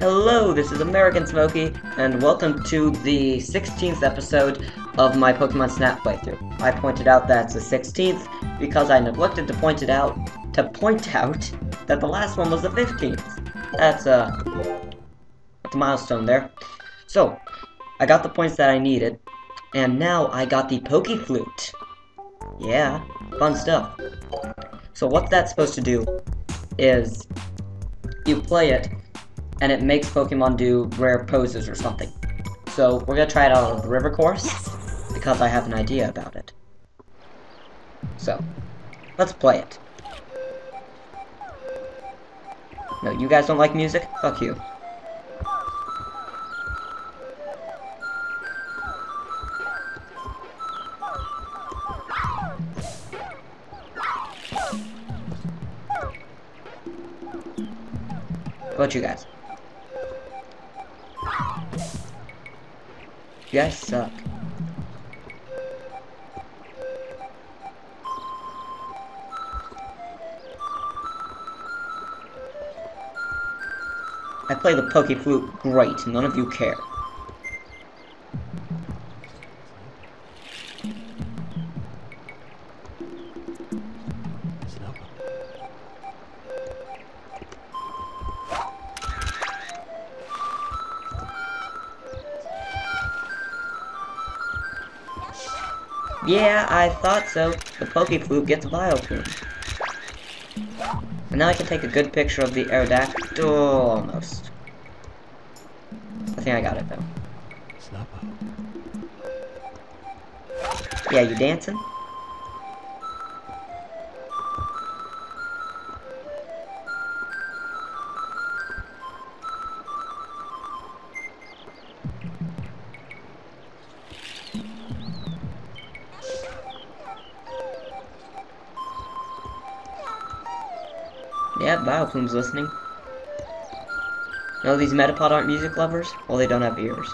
Hello, this is American Smokee, and welcome to the 16th episode of my Pokemon Snap playthrough. I pointed out that it's the 16th because I neglected to point it out to point out that the last one was the 15th. That's uh, that's a milestone there. So, I got the points that I needed, and now I got the Poke Flute. Yeah, fun stuff. So what that's supposed to do is you play it and it makes Pokemon do rare poses or something. So we're gonna try it out on the river course because I have an idea about it. So, let's play it. No, you guys don't like music? Fuck you. What about you guys? You guys suck. I play the Poke Flute great, none of you care. Yeah, I thought so. The Poke Flute gets Vileplume. And now I can take a good picture of the Aerodactyl, almost. I think I got it, though. Yeah, you dancing? Vileplume's listening. No, these Metapod aren't music lovers? Well, they don't have ears.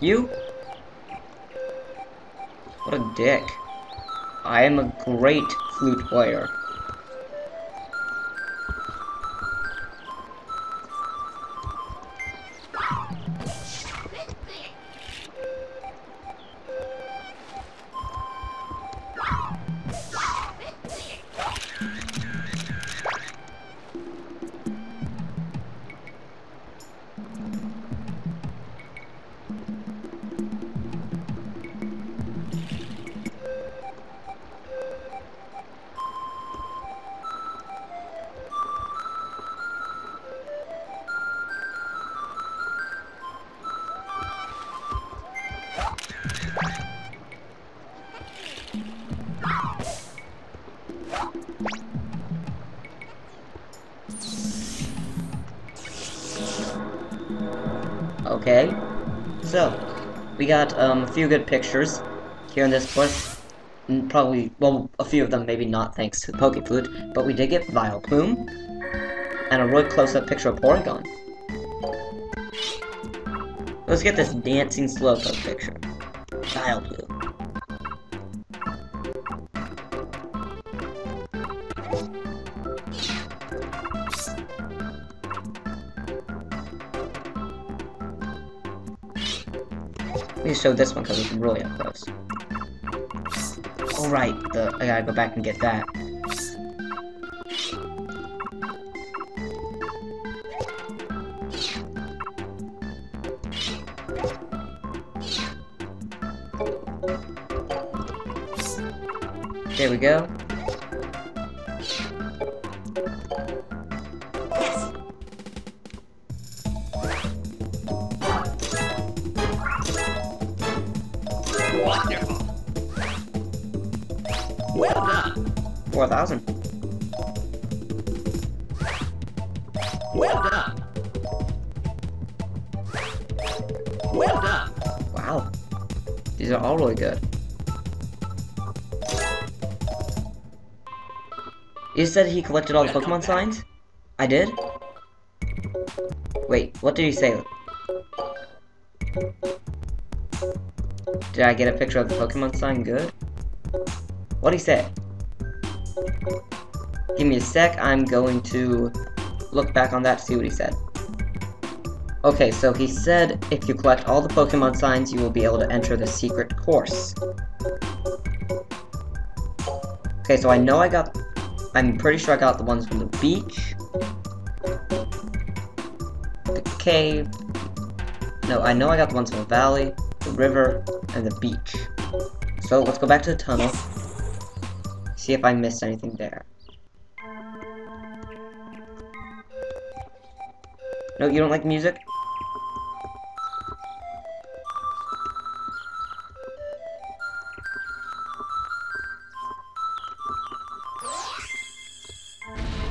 You? What a dick. I am a great flute player. Okay, so we got um, a few good pictures here in this place. Probably, well, a few of them maybe not thanks to Poke Flute, but we did get Vileplume and a really close-up picture of Porygon. Let's get this dancing Slowpoke picture. Vileplume. Let me show this one because it's really up close. Alright, the I gotta go back and get that. There we go. 4,000. Well done. Well done. Wow. These are all really good. You said he collected all the Pokemon signs? I did? Wait, what did he say? Did I get a picture of the Pokemon sign good? What'd he say? Give me a sec, I'm going to look back on that to see what he said. Okay, so he said if you collect all the Pokemon signs, you will be able to enter the secret course. Okay, so I know I got... I'm pretty sure I got the ones from the beach. The cave. No, I know I got the ones from the valley, the river, and the beach. So let's go back to the tunnel. See if I missed anything there. No, you don't like music?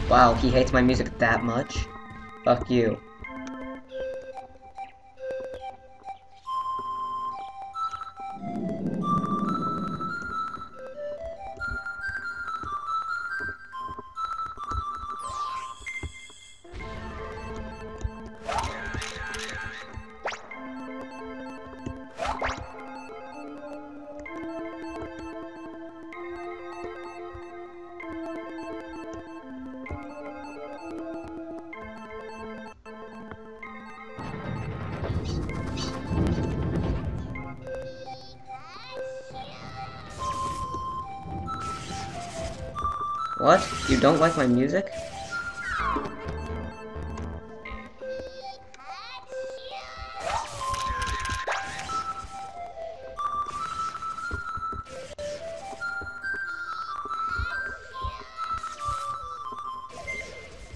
Wow, he hates my music that much? Fuck you. Don't like my music?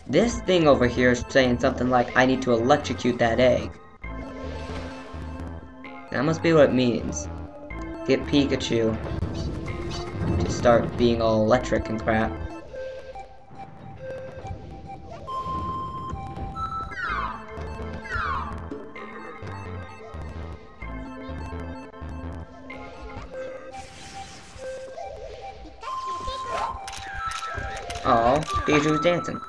This thing over here is saying something like, I need to electrocute that egg. That must be what it means. Get Pikachu to start being all electric and crap. Oh, Pikachu's dancing.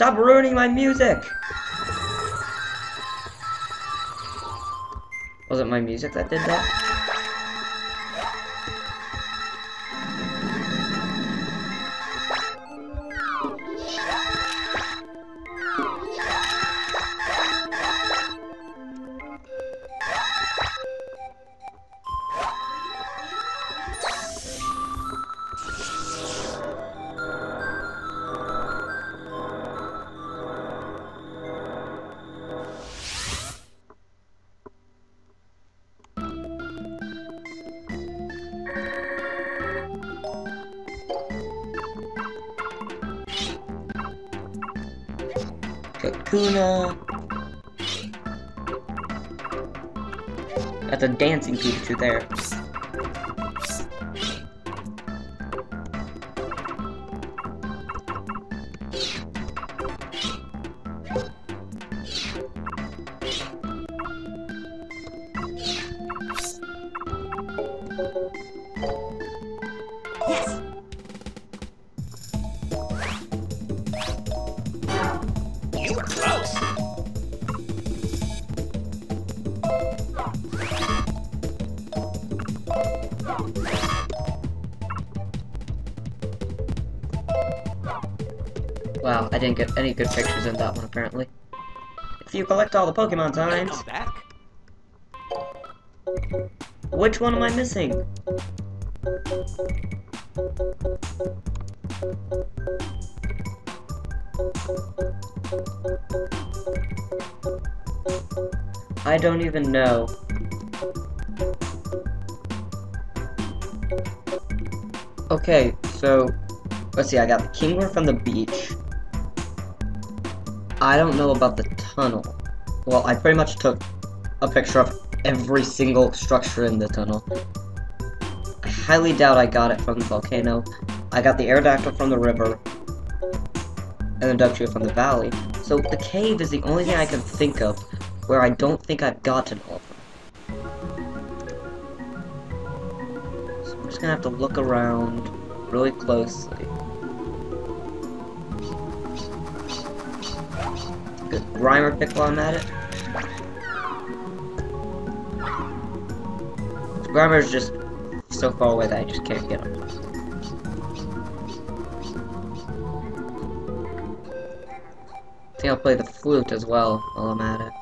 Stop ruining my music! Was it my music that did that? Kakuna. That's a dancing Pikachu there. Didn't get any good pictures in that one apparently. If you collect all the Pokemon signs, Come back. which one am I missing? I don't even know. Okay, so let's see, I got the Kingler from the beach. I don't know about the tunnel. Well, I pretty much took a picture of every single structure in the tunnel. I highly doubt I got it from the volcano. I got the Aerodactyl from the river, and the Dugtrio from the valley. So the cave is the only thing I can think of where I don't think I've gotten all of them. So I'm just gonna have to look around really closely. Good Grimer pick while I'm at it. Grimer's just so far away that I just can't get him. I think I'll play the flute as well while I'm at it.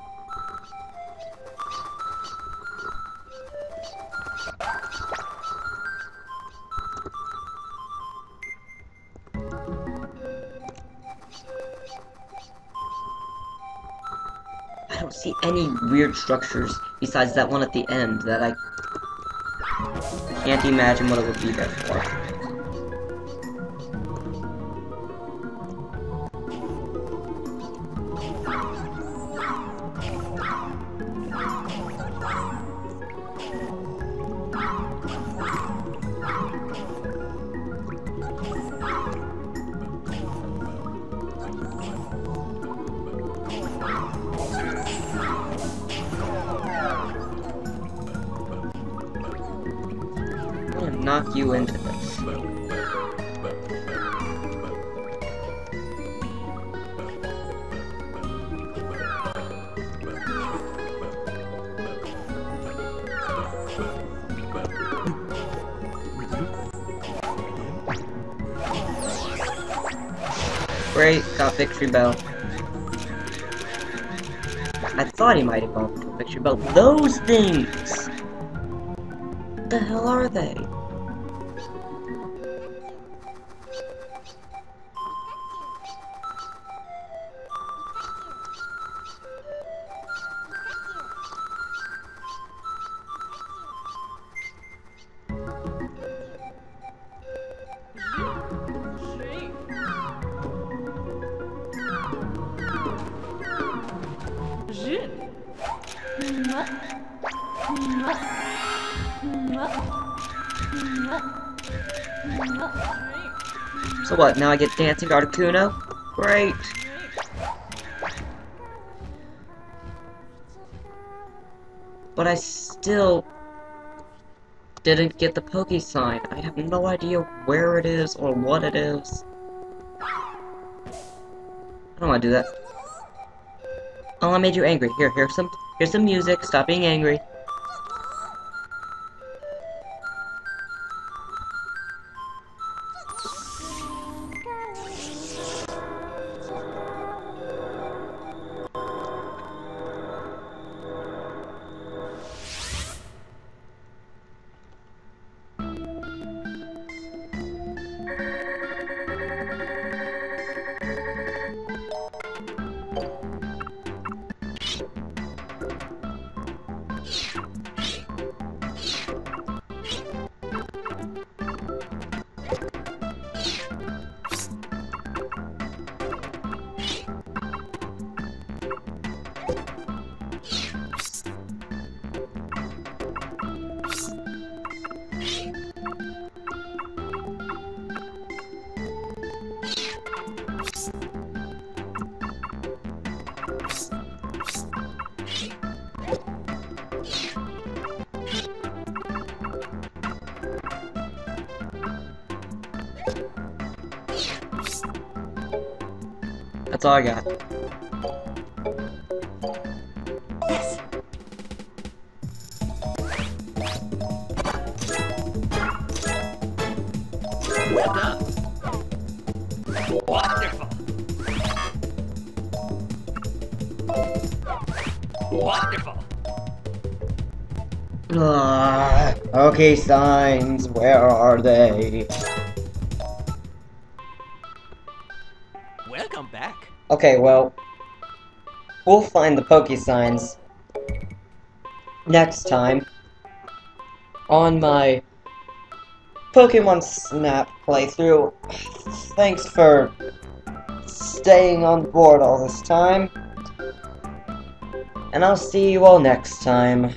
Don't see any weird structures besides that one at the end that I can't imagine what it would be there for. You into this. Great, got Victreebel. I thought he might into a Victreebel. Those things! What the hell are they? So what, now I get Dancing Articuno? Great! But I still didn't get the Poke sign. I have no idea where it is or what it is. I don't want to do that. Oh, I made you angry. Here, here's some, here's some music. Stop being angry. That's all I got. Well done. Wonderful. Wonderful. Ah, okay, signs, where are they? Okay, well, we'll find the Poke signs next time on my Pokemon Snap playthrough. Thanks for staying on board all this time. And I'll see you all next time.